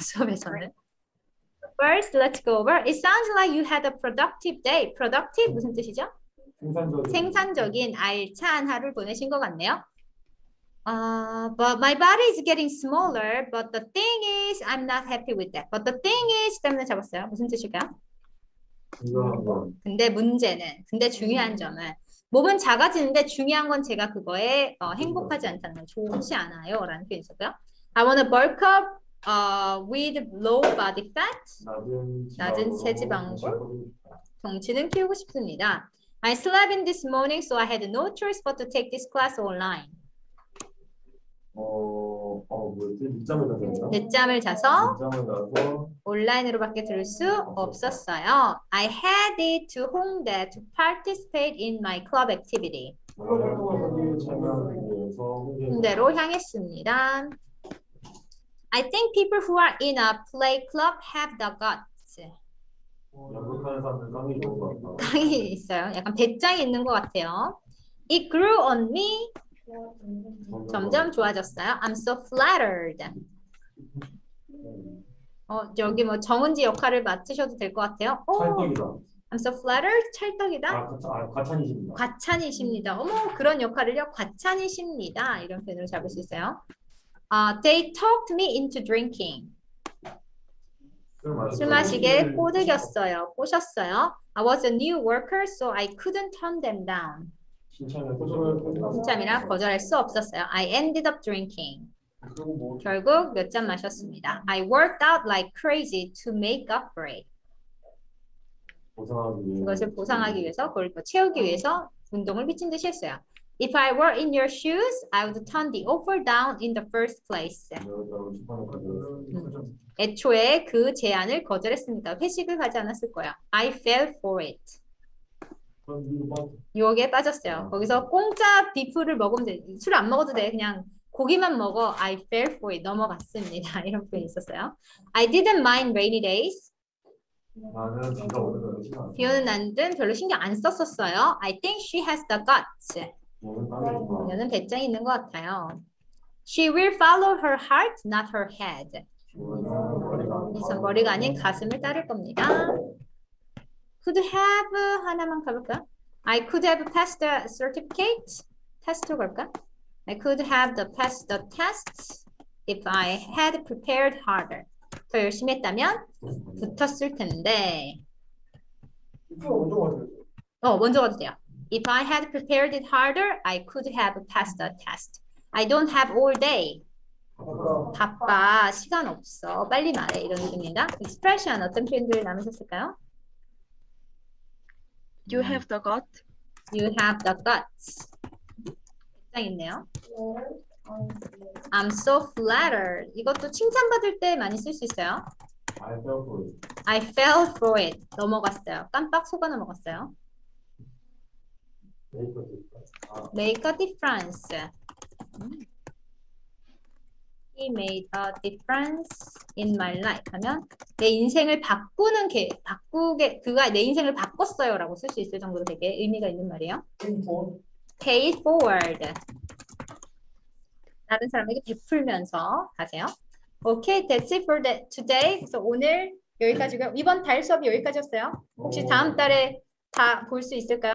수업에서는. First, let's go over. It sounds like you had a productive day. Productive 무슨 뜻이죠? 생산적인 생산적인 알찬 하루를 보내신 것 같네요. Uh, but my body is getting smaller. But the thing is, I'm not happy with that. But the thing is 때문에 잡았어요. 무슨 뜻일까요? 근데 문제는, 근데 중요한 점은 몸은 작아지는데 중요한 건 제가 그거에 어, 행복하지 않다는 건 좋지 않아요. 라는 표현이 있었고요. I want to bulk up uh, with low body fat. 낮은 체지방으로 덩치는 키우고 싶습니다. I slept in this morning, so I had no choice but to take this class online. 어, 어 뭐였지? 늦잠을 자서 늦잠을 자서 늦잠을 자서 온라인으로밖에 들을 수 없었어요. I had it to Hongdae to participate in my club activity. 홍대로 향했습니다. I think people who are in a play club have the guts. 연극하는 사람들 깡이 좋은 것 같다. 깡이 있어요. 약간 배짱이 있는 것 같아요. It grew on me. 점점 좋아졌어요. I'm so flattered. 어, 여기 뭐 정은지 역할을 맡으셔도 될 것 같아요. 오, 찰떡이다. I'm so flattered. 찰떡이다. 아, 가차, 아, 가찬이십니다. 과찬이십니다. 어머, 그런 역할을요. 과찬이십니다. 이런 표현으로 잡을 수 있어요. 아, they talked me into drinking. 술 마시게 꼬드겼어요. 꼬셨어요. I was a new worker, so I couldn't turn them down. 신참이라 거절할 수 없었어요. I ended up drinking. 뭐 결국 몇 잔 마셨습니다. I worked out like crazy to make up for it. 그것을 보상하기 위해서, 그걸 또 채우기 위해서 운동을 미친 듯이 했어요. If I were in your shoes, I would turn the offer down in the first place. 애초에 그 제안을 거절했으니까 회식을 가지 않았을 거야. I fell for it. 유혹에 빠졌어요. 거기서 공짜 비프를 먹으면 돼. 술 안 먹어도 돼. 그냥 고기만 먹어. I fell for it. 넘어갔습니다. 이런 표현이 있었어요. I didn't mind rainy days. 비 오는 날은 별로 신경 안 썼었어요. I think she has the guts. 그녀는 배짱이 있는 것 같아요. She will follow her heart, not her head. 그래서 머리가 아닌 가슴을 따를 겁니다. Could have 하나만 가볼까? I could have passed the certificate. 테스트로 갈까? I could have the passed the test if I had prepared harder. 더 열심히 했다면 붙었을 텐데. 어, 먼저 가도 돼요. If I had prepared it harder, I could have passed the test. I don't have all day. 바빠, 시간 없어, 빨리 말해 이런 의미입니다. expression 어떤 표현들 남으셨을까요? You have the gut. You have the guts. 장 있네요. I'm so flattered. 이것도 칭찬받을 때 많이 쓸 수 있어요. I fell for it. I fell for it. 넘어갔어요. 깜빡 속아 넘어갔어요. Make a difference. He made a difference in my life. 하면 내 인생을 바꾸는 게 바꾸게 그가 내 인생을 바꿨어요라고 쓸 수 있을 정도로 되게 의미가 있는 말이에요. Pay forward. 다른 사람에게 베풀면서 하세요. Okay, that's it for the, today. 그래서 오늘 여기까지고요. 이번 달 수업이 여기까지였어요. 혹시 다음 달에 다 볼 수 있을까요?